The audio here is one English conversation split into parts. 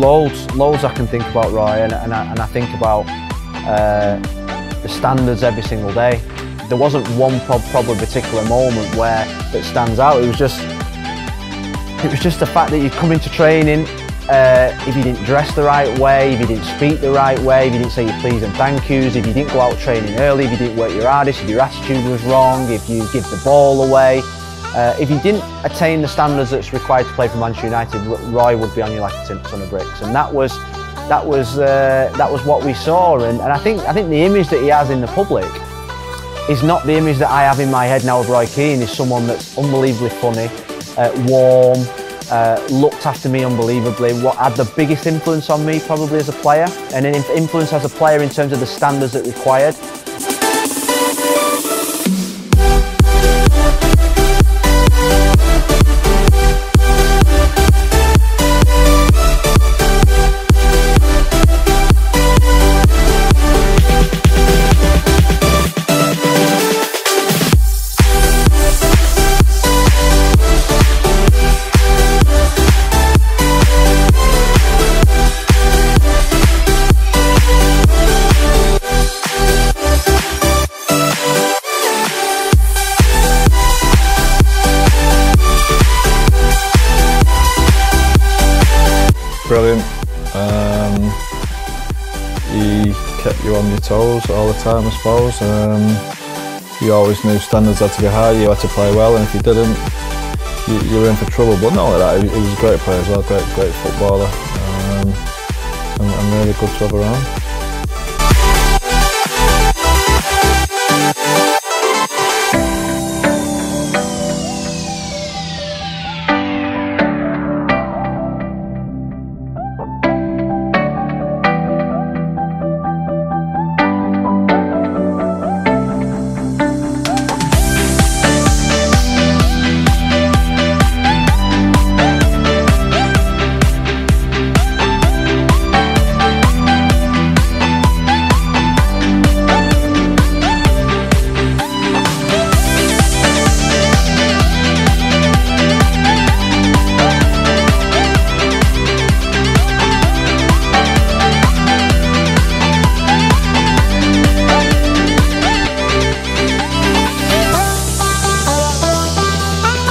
loads, loads I can think about, Roy, and, and, I, and I think about uh, the standards every single day. There wasn't one probably particular moment where that stands out. It was just, it was just the fact that you come into training, uh, if you didn't dress the right way, if you didn't speak the right way, if you didn't say your please and thank yous, if you didn't go out training early, if you didn't work your hardest, if your attitude was wrong, if you give the ball away, uh, if you didn't attain the standards that's required to play for Manchester United, Roy would be on you like a ton of bricks, and that was that was uh, that was what we saw. And, and I think I think the image that he has in the public is not the image that I have in my head now of Roy Keane. Is someone that's unbelievably funny, uh, warm, uh, looked after me unbelievably. What had the biggest influence on me probably as a player, and an influence as a player in terms of the standards that required. Brilliant. Um, he kept you on your toes all the time, I suppose. Um, you always knew standards had to be high, you had to play well, and if you didn't, you, you were in for trouble. But not only that, he, was a great player as well, great, great footballer, um, and, and really good to have around.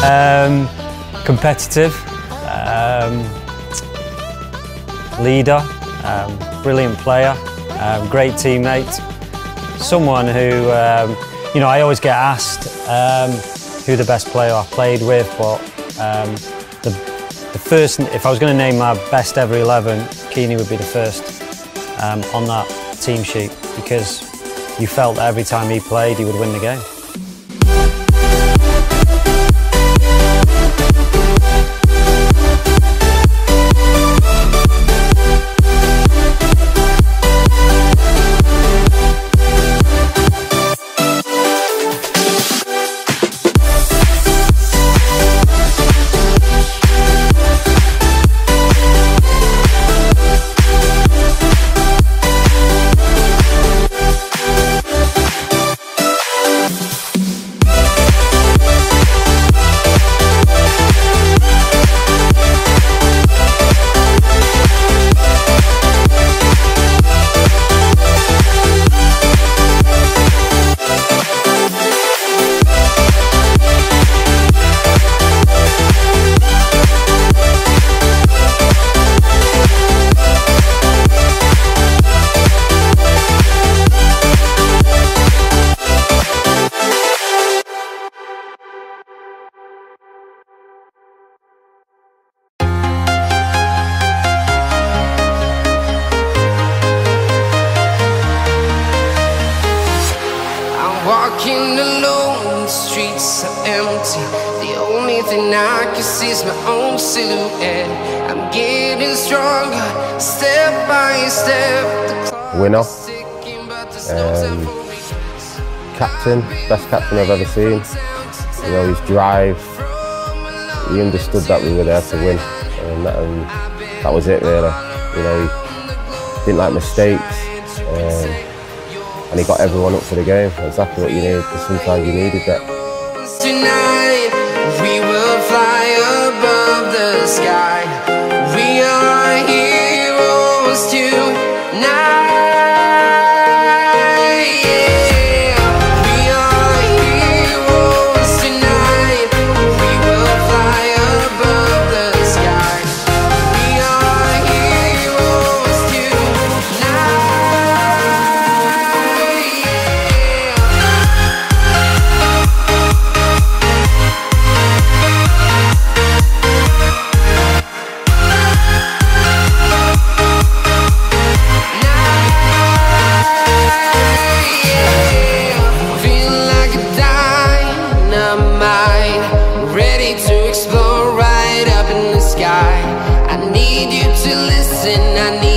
Um, competitive, um, leader, um, brilliant player, um, great teammate, someone who, um, you know, I always get asked um, who the best player I've played with, but the, the first, if I was going to name my best ever 11, Keaney would be the first on that team sheet because you felt that every time he played, he would win the game. Streets are empty. The only thing I can see is my own silhouette. I'm getting stronger, step by step. Winner, um, captain, best captain I've ever seen. You know, his drive, he understood that we were there to win. And that, and that was it really. You know, he didn't like mistakes. Um, and he got everyone up for the game. Exactly what you need, because sometimes you needed that. Tonight, town